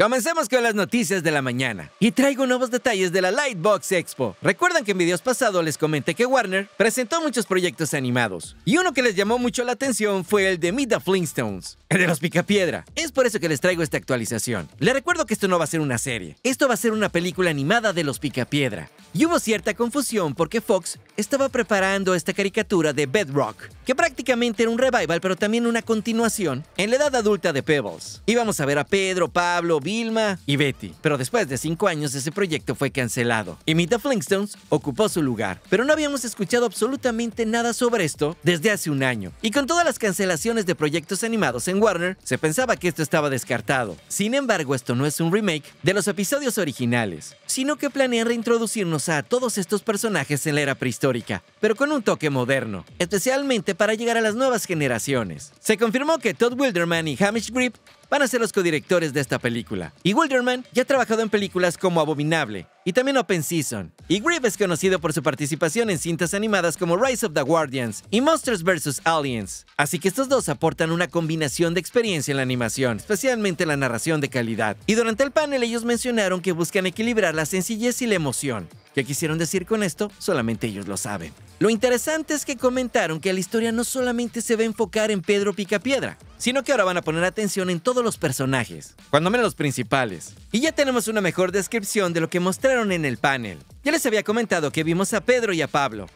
Comencemos con las noticias de la mañana. Y traigo nuevos detalles de la Lightbox Expo. Recuerdan que en videos pasados les comenté que Warner presentó muchos proyectos animados. Y uno que les llamó mucho la atención fue el de Meet the Flintstones, el de los Picapiedra. Es por eso que les traigo esta actualización. Les recuerdo que esto no va a ser una serie. Esto va a ser una película animada de los Picapiedra. Y hubo cierta confusión porque Fox estaba preparando esta caricatura de Bedrock, que prácticamente era un revival pero también una continuación en la edad adulta de Pebbles. Íbamos a ver a Pedro, Pablo, Vilma y Betty, pero después de cinco años ese proyecto fue cancelado y Meet the Flintstones ocupó su lugar. Pero no habíamos escuchado absolutamente nada sobre esto desde hace un año. Y con todas las cancelaciones de proyectos animados en Warner, se pensaba que esto estaba descartado. Sin embargo, esto no es un remake de los episodios originales, sino que planean reintroducirnos a todos estos personajes en la era prehistórica, pero con un toque moderno, especialmente para llegar a las nuevas generaciones. Se confirmó que Todd Wilderman y Hamish Grip van a ser los codirectores de esta película. Y Wilderman ya ha trabajado en películas como Abominable y también Open Season. Y Gribb es conocido por su participación en cintas animadas como Rise of the Guardians y Monsters vs. Aliens. Así que estos dos aportan una combinación de experiencia en la animación, especialmente la narración de calidad. Y durante el panel ellos mencionaron que buscan equilibrar la sencillez y la emoción. ¿Qué quisieron decir con esto? Solamente ellos lo saben. Lo interesante es que comentaron que la historia no solamente se va a enfocar en Pedro Picapiedra, sino que ahora van a poner atención en todos los personajes, cuando menos los principales. Y ya tenemos una mejor descripción de lo que mostraron en el panel. Ya les había comentado que vimos a Pedro y a Pablo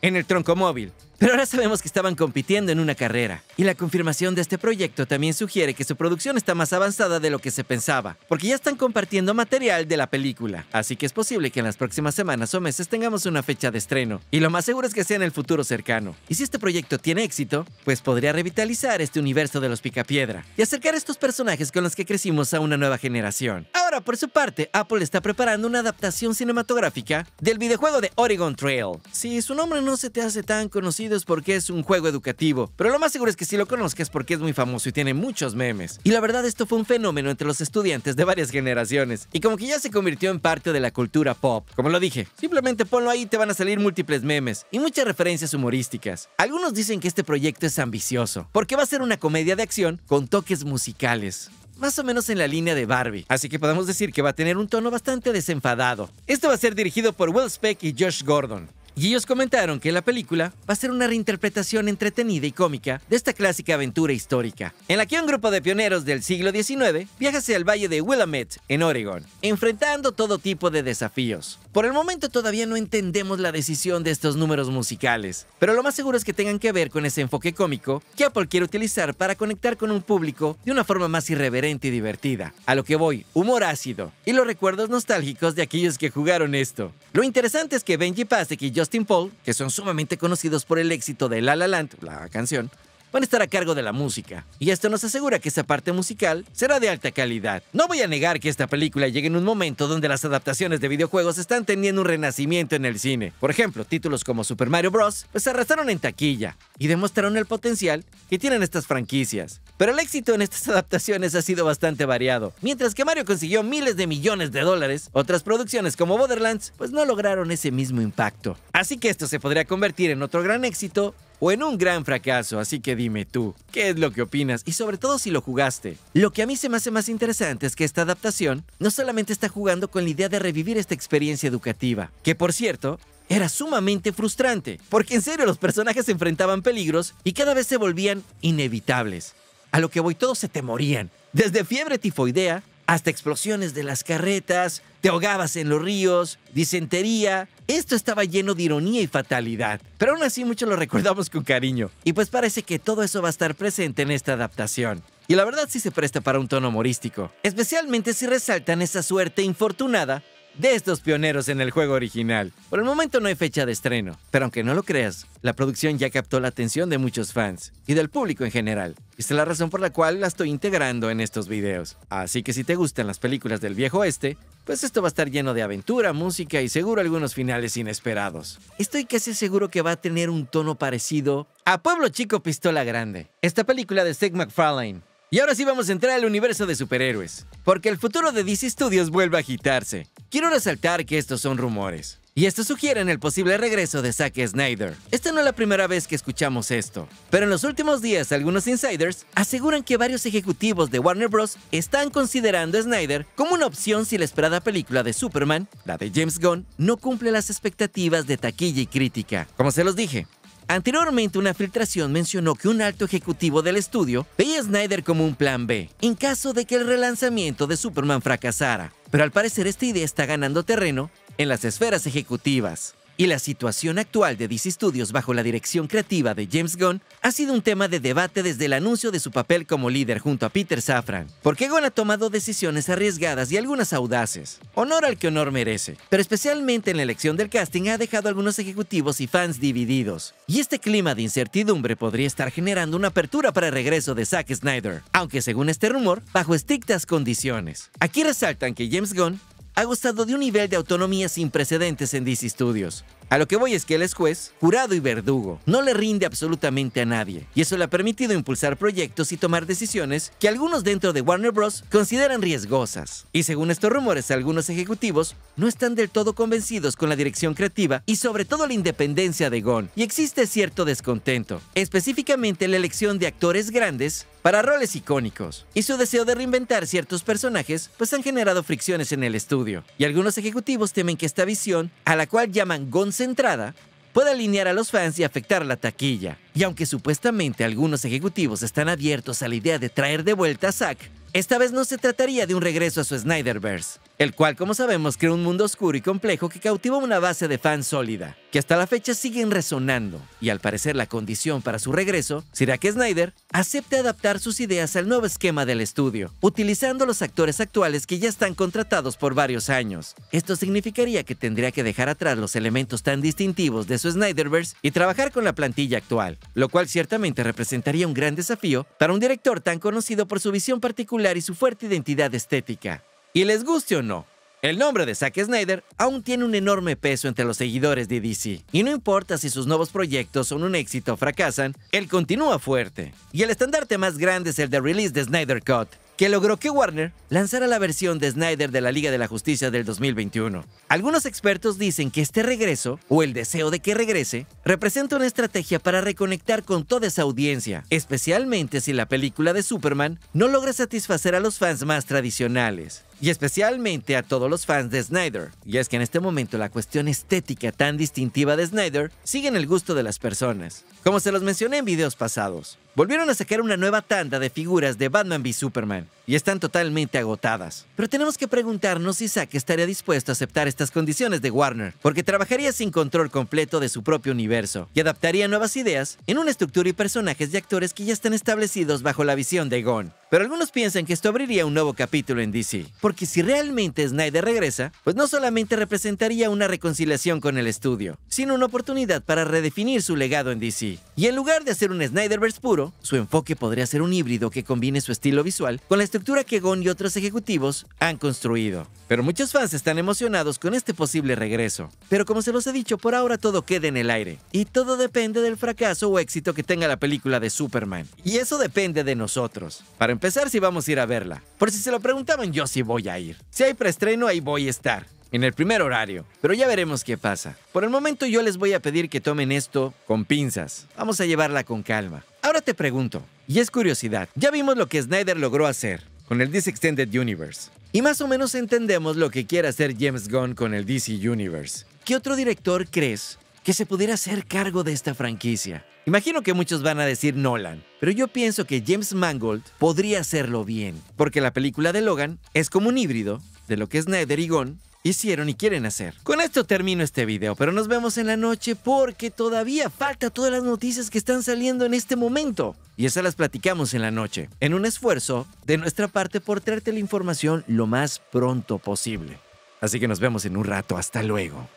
en el tronco móvil, pero ahora sabemos que estaban compitiendo en una carrera. Y la confirmación de este proyecto también sugiere que su producción está más avanzada de lo que se pensaba, porque ya están compartiendo material de la película. Así que es posible que en las próximas semanas o meses tengamos una fecha de estreno. Y lo más seguro es que sea en el futuro cercano. Y si este proyecto tiene éxito, pues podría revitalizar este universo de los Picapiedra y acercar estos personajes con los que crecimos a una nueva generación. Ahora, por su parte, Apple está preparando una adaptación cinematográfica del videojuego de Oregon Trail. Si su nombre no se te hace tan conocido, es porque es un juego educativo, pero lo más seguro es que si lo conozcas porque es muy famoso y tiene muchos memes. Y la verdad esto fue un fenómeno entre los estudiantes de varias generaciones, y como que ya se convirtió en parte de la cultura pop. Como lo dije, simplemente ponlo ahí y te van a salir múltiples memes y muchas referencias humorísticas. Algunos dicen que este proyecto es ambicioso, porque va a ser una comedia de acción con toques musicales más o menos en la línea de Barbie, así que podemos decir que va a tener un tono bastante desenfadado. Esto va a ser dirigido por Will Speck y Josh Gordon. Y ellos comentaron que la película va a ser una reinterpretación entretenida y cómica de esta clásica aventura histórica, en la que un grupo de pioneros del siglo XIX viaja hacia el valle de Willamette, en Oregon, enfrentando todo tipo de desafíos. Por el momento todavía no entendemos la decisión de estos números musicales, pero lo más seguro es que tengan que ver con ese enfoque cómico que Apple quiere utilizar para conectar con un público de una forma más irreverente y divertida. A lo que voy, humor ácido y los recuerdos nostálgicos de aquellos que jugaron esto. Lo interesante es que Benji Pasek y Justin Paul, que son sumamente conocidos por el éxito de La La Land, la canción, van a estar a cargo de la música. Y esto nos asegura que esa parte musical será de alta calidad. No voy a negar que esta película llegue en un momento donde las adaptaciones de videojuegos están teniendo un renacimiento en el cine. Por ejemplo, títulos como Super Mario Bros. pues se arrastraron en taquilla y demostraron el potencial que tienen estas franquicias. Pero el éxito en estas adaptaciones ha sido bastante variado. Mientras que Mario consiguió miles de millones de dólares, otras producciones como Borderlands pues no lograron ese mismo impacto. Así que esto se podría convertir en otro gran éxito o en un gran fracaso, así que dime tú, ¿qué es lo que opinas? Y sobre todo si lo jugaste. Lo que a mí se me hace más interesante es que esta adaptación no solamente está jugando con la idea de revivir esta experiencia educativa, que por cierto, era sumamente frustrante, porque en serio los personajes se enfrentaban peligros y cada vez se volvían inevitables. A lo que voy todos se te morían, desde fiebre tifoidea hasta explosiones de las carretas, te ahogabas en los ríos, disentería. Esto estaba lleno de ironía y fatalidad, pero aún así muchos lo recordamos con cariño. Y pues parece que todo eso va a estar presente en esta adaptación. Y la verdad sí se presta para un tono humorístico, especialmente si resaltan esa suerte infortunada de estos pioneros en el juego original. Por el momento no hay fecha de estreno, pero aunque no lo creas, la producción ya captó la atención de muchos fans y del público en general. Esta es la razón por la cual la estoy integrando en estos videos. Así que si te gustan las películas del viejo oeste, pues esto va a estar lleno de aventura, música y seguro algunos finales inesperados. Estoy casi seguro que va a tener un tono parecido a Pueblo Chico Pistola Grande, esta película de Seth MacFarlane. Y ahora sí vamos a entrar al universo de superhéroes, porque el futuro de DC Studios vuelve a agitarse. Quiero resaltar que estos son rumores. Y esto sugiere el posible regreso de Zack Snyder. Esta no es la primera vez que escuchamos esto, pero en los últimos días algunos insiders aseguran que varios ejecutivos de Warner Bros. están considerando Snyder como una opción si la esperada película de Superman, la de James Gunn, no cumple las expectativas de taquilla y crítica. Como se los dije, Anteriormente, una filtración mencionó que un alto ejecutivo del estudio veía a Snyder como un plan B, en caso de que el relanzamiento de Superman fracasara. Pero al parecer esta idea está ganando terreno en las esferas ejecutivas. Y la situación actual de DC Studios bajo la dirección creativa de James Gunn ha sido un tema de debate desde el anuncio de su papel como líder junto a Peter Safran, porque Gunn ha tomado decisiones arriesgadas y algunas audaces. Honor al que honor merece, pero especialmente en la elección del casting ha dejado a algunos ejecutivos y fans divididos. Y este clima de incertidumbre podría estar generando una apertura para el regreso de Zack Snyder, aunque según este rumor, bajo estrictas condiciones. Aquí resaltan que James Gunn ha gustado de un nivel de autonomía sin precedentes en DC Studios. A lo que voy es que él es juez, jurado y verdugo. No le rinde absolutamente a nadie. Y eso le ha permitido impulsar proyectos y tomar decisiones que algunos dentro de Warner Bros. consideran riesgosas. Y según estos rumores, algunos ejecutivos no están del todo convencidos con la dirección creativa y sobre todo la independencia de Gon. Y existe cierto descontento, específicamente la elección de actores grandes para roles icónicos. Y su deseo de reinventar ciertos personajes pues han generado fricciones en el estudio. Y algunos ejecutivos temen que esta visión, a la cual llaman Gon centrada, puede alinear a los fans y afectar la taquilla. Y aunque supuestamente algunos ejecutivos están abiertos a la idea de traer de vuelta a Zack, esta vez no se trataría de un regreso a su Snyderverse, el cual, como sabemos, crea un mundo oscuro y complejo que cautiva una base de fans sólida, que hasta la fecha siguen resonando, y al parecer la condición para su regreso será que Snyder acepte adaptar sus ideas al nuevo esquema del estudio, utilizando los actores actuales que ya están contratados por varios años. Esto significaría que tendría que dejar atrás los elementos tan distintivos de su Snyderverse y trabajar con la plantilla actual, lo cual ciertamente representaría un gran desafío para un director tan conocido por su visión particular y su fuerte identidad estética. Y les guste o no, el nombre de Zack Snyder aún tiene un enorme peso entre los seguidores de DC, y no importa si sus nuevos proyectos son un éxito o fracasan, él continúa fuerte. Y el estandarte más grande es el de release de Snyder Cut, que logró que Warner lanzara la versión de Snyder de la Liga de la Justicia del 2021. Algunos expertos dicen que este regreso, o el deseo de que regrese, representa una estrategia para reconectar con toda esa audiencia, especialmente si la película de Superman no logra satisfacer a los fans más tradicionales y especialmente a todos los fans de Snyder. Y es que en este momento la cuestión estética tan distintiva de Snyder sigue en el gusto de las personas. Como se los mencioné en videos pasados, volvieron a sacar una nueva tanda de figuras de Batman v Superman y están totalmente agotadas. Pero tenemos que preguntarnos si Zack estaría dispuesto a aceptar estas condiciones de Warner, porque trabajaría sin control completo de su propio universo y adaptaría nuevas ideas en una estructura y personajes de actores que ya están establecidos bajo la visión de Gon. Pero algunos piensan que esto abriría un nuevo capítulo en DC, porque si realmente Snyder regresa, pues no solamente representaría una reconciliación con el estudio, sino una oportunidad para redefinir su legado en DC. Y en lugar de hacer un Snyderverse puro, su enfoque podría ser un híbrido que combine su estilo visual con la estructura que Gon y otros ejecutivos han construido. Pero muchos fans están emocionados con este posible regreso. Pero como se los he dicho, por ahora todo queda en el aire. Y todo depende del fracaso o éxito que tenga la película de Superman. Y eso depende de nosotros. Para empezar, si vamos a ir a verla. Por si se lo preguntaban, yo sí voy a ir. Si hay preestreno, ahí voy a estar. En el primer horario. Pero ya veremos qué pasa. Por el momento yo les voy a pedir que tomen esto con pinzas. Vamos a llevarla con calma. Ahora te pregunto, y es curiosidad, ya vimos lo que Snyder logró hacer con el DC Extended Universe. Y más o menos entendemos lo que quiere hacer James Gunn con el DC Universe. ¿Qué otro director crees que se pudiera hacer cargo de esta franquicia? Imagino que muchos van a decir Nolan, pero yo pienso que James Mangold podría hacerlo bien, porque la película de Logan es como un híbrido de lo que Snyder y Gunn hicieron y quieren hacer. Con esto termino este video, pero nos vemos en la noche porque todavía falta todas las noticias que están saliendo en este momento. Y esas las platicamos en la noche, en un esfuerzo de nuestra parte por traerte la información lo más pronto posible. Así que nos vemos en un rato, hasta luego.